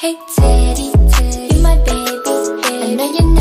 Hey, titty, titty, my baby, baby. I know you know.